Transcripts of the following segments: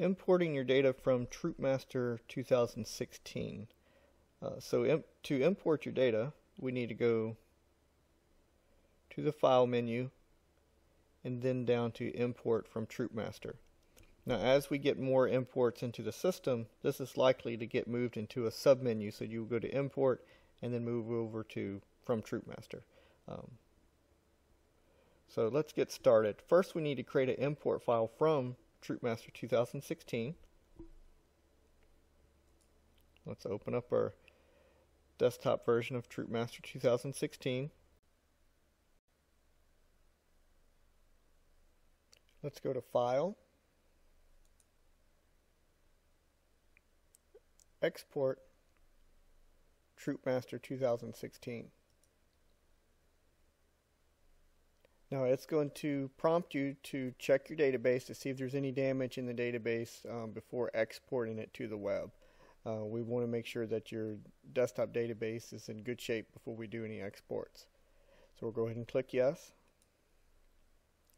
importing your data from TroopMaster 2016. Uh, so imp to import your data, we need to go to the File menu and then down to Import from TroopMaster. Now as we get more imports into the system, this is likely to get moved into a submenu. So you go to Import and then move over to from TroopMaster. Um, so let's get started. First we need to create an import file from TroopMaster 2016. Let's open up our desktop version of TroopMaster 2016. Let's go to File, Export, TroopMaster 2016. Now it's going to prompt you to check your database to see if there's any damage in the database um, before exporting it to the web. Uh, we want to make sure that your desktop database is in good shape before we do any exports. So we'll go ahead and click yes.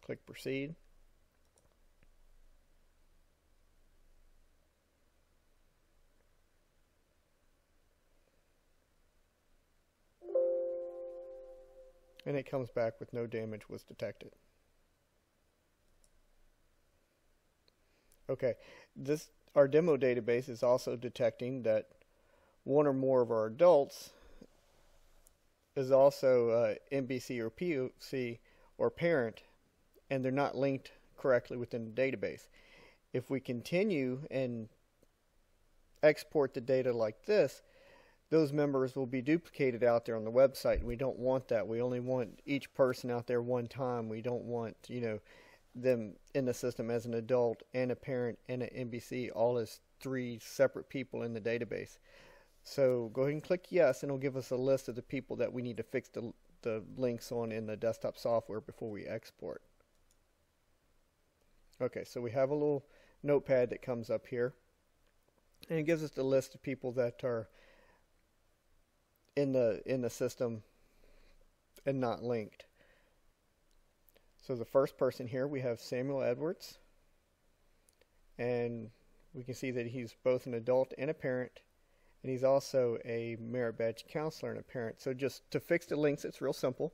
Click proceed. And it comes back with no damage was detected. Okay, this our demo database is also detecting that one or more of our adults is also uh, MBC or POC or parent, and they're not linked correctly within the database. If we continue and export the data like this, those members will be duplicated out there on the website. We don't want that. We only want each person out there one time. We don't want, you know, them in the system as an adult and a parent and an MBC, all as three separate people in the database. So go ahead and click yes and it'll give us a list of the people that we need to fix the, the links on in the desktop software before we export. Okay, so we have a little notepad that comes up here and it gives us the list of people that are in the in the system and not linked. So the first person here we have Samuel Edwards and we can see that he's both an adult and a parent and he's also a merit badge counselor and a parent. So just to fix the links it's real simple.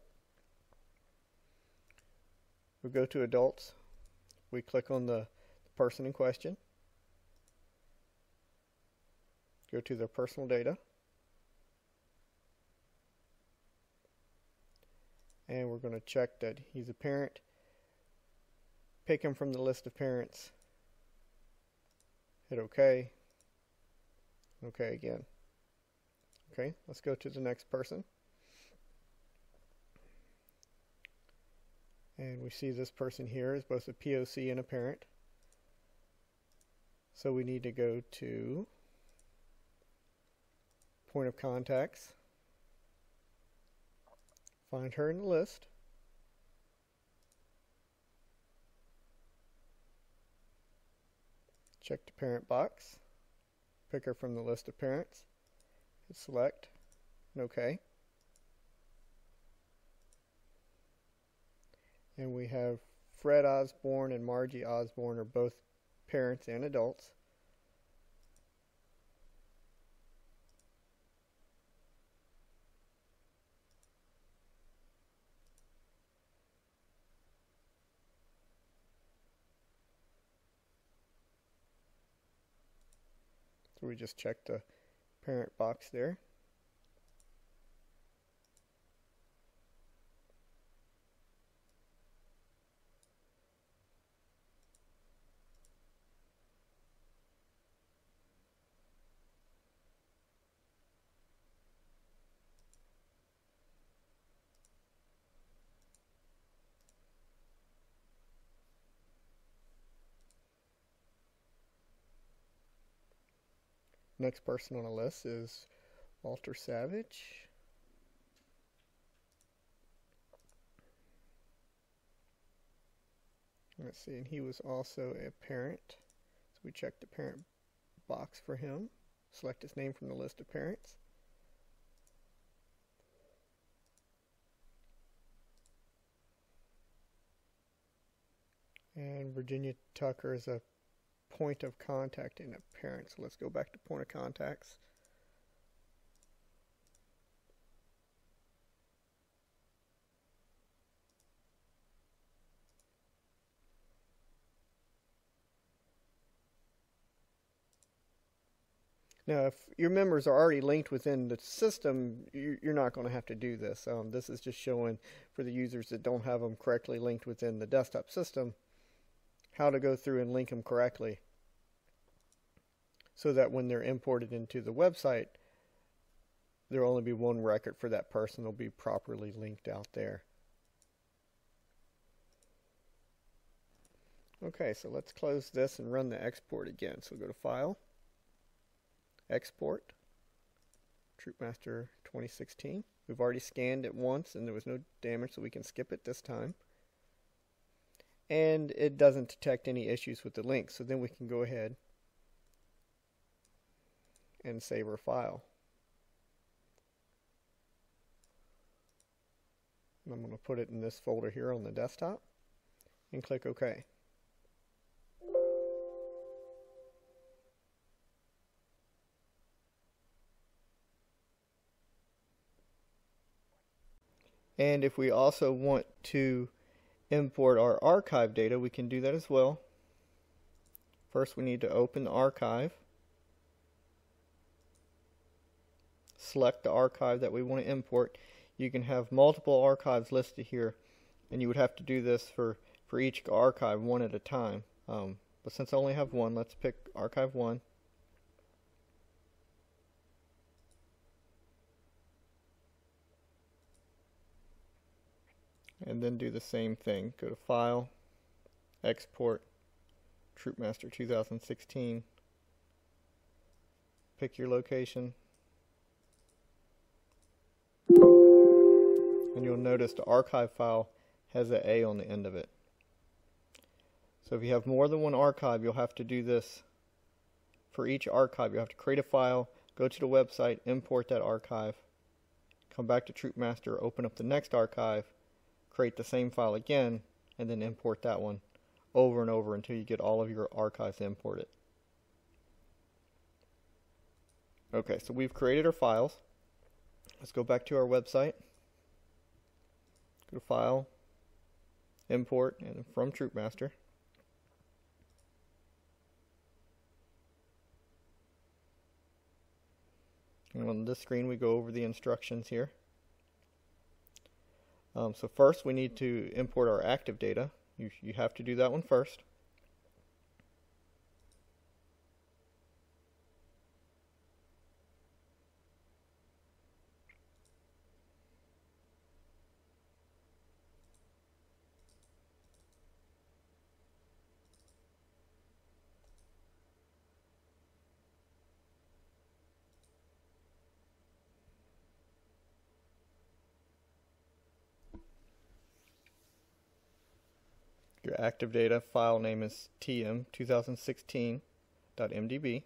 We go to adults. We click on the person in question. Go to their personal data. And we're going to check that he's a parent. Pick him from the list of parents. Hit OK OK again. Okay let's go to the next person. And we see this person here is both a POC and a parent. So we need to go to point of contacts Find her in the list. Check the parent box. Pick her from the list of parents. Hit select and OK. And we have Fred Osborne and Margie Osborne are both parents and adults. We just check the parent box there. Next person on the list is Walter Savage. Let's see, and he was also a parent. So we check the parent box for him. Select his name from the list of parents. And Virginia Tucker is a point of contact in a parent. So let's go back to point of contacts. Now, if your members are already linked within the system, you're not going to have to do this. Um, this is just showing for the users that don't have them correctly linked within the desktop system how to go through and link them correctly so that when they're imported into the website, there will only be one record for that person. They'll be properly linked out there. Okay, so let's close this and run the export again. So go to File, export Troopmaster 2016. We've already scanned it once and there was no damage so we can skip it this time. And it doesn't detect any issues with the link so then we can go ahead and save our file. And I'm going to put it in this folder here on the desktop and click OK. And if we also want to import our archive data, we can do that as well. First, we need to open the archive. Select the archive that we want to import. You can have multiple archives listed here, and you would have to do this for, for each archive one at a time. Um, but since I only have one, let's pick archive 1. And then do the same thing. Go to File, Export, Troopmaster 2016, pick your location, and you'll notice the archive file has an A on the end of it. So if you have more than one archive, you'll have to do this for each archive. You'll have to create a file, go to the website, import that archive, come back to Troopmaster, open up the next archive, create the same file again, and then import that one over and over until you get all of your archives imported. Okay, so we've created our files. Let's go back to our website. Go to File, Import, and from Troopmaster. And on this screen we go over the instructions here. Um, so first we need to import our active data. You, you have to do that one first. Your active data file name is tm2016.mdb.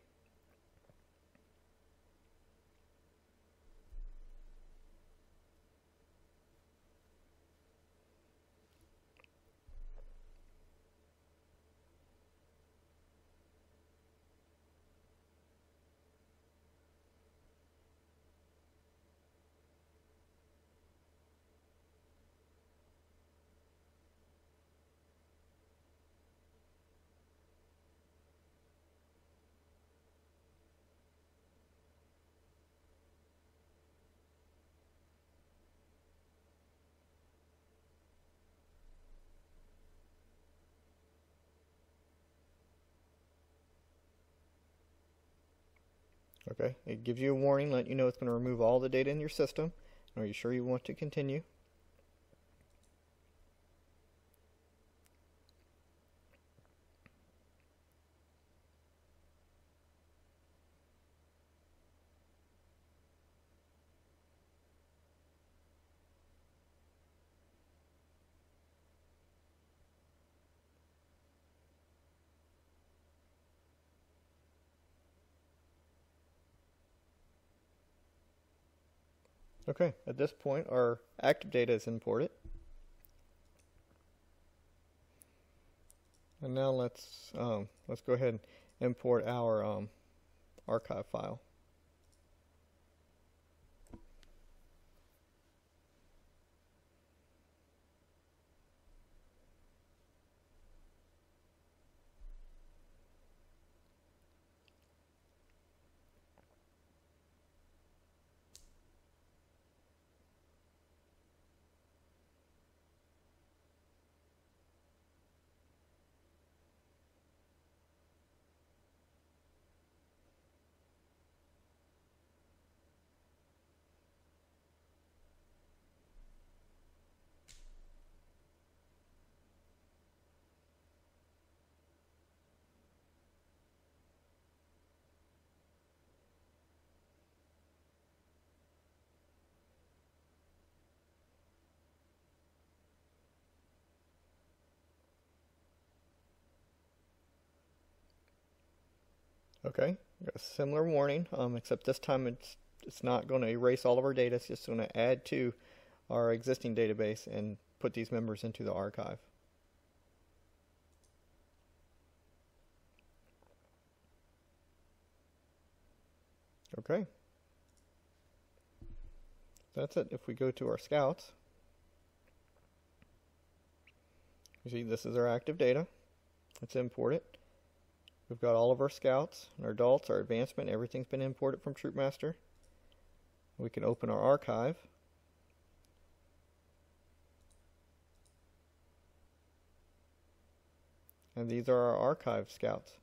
Okay, it gives you a warning, letting you know it's going to remove all the data in your system. Are you sure you want to continue? Okay, at this point our active data is imported. And now let's um, let's go ahead and import our um, archive file. Okay, got a similar warning, um, except this time it's it's not going to erase all of our data. It's just going to add to our existing database and put these members into the archive. Okay. That's it. If we go to our scouts, you see this is our active data. Let's import it. We've got all of our scouts, and our adults, our advancement, everything's been imported from TroopMaster. We can open our archive. And these are our archive scouts.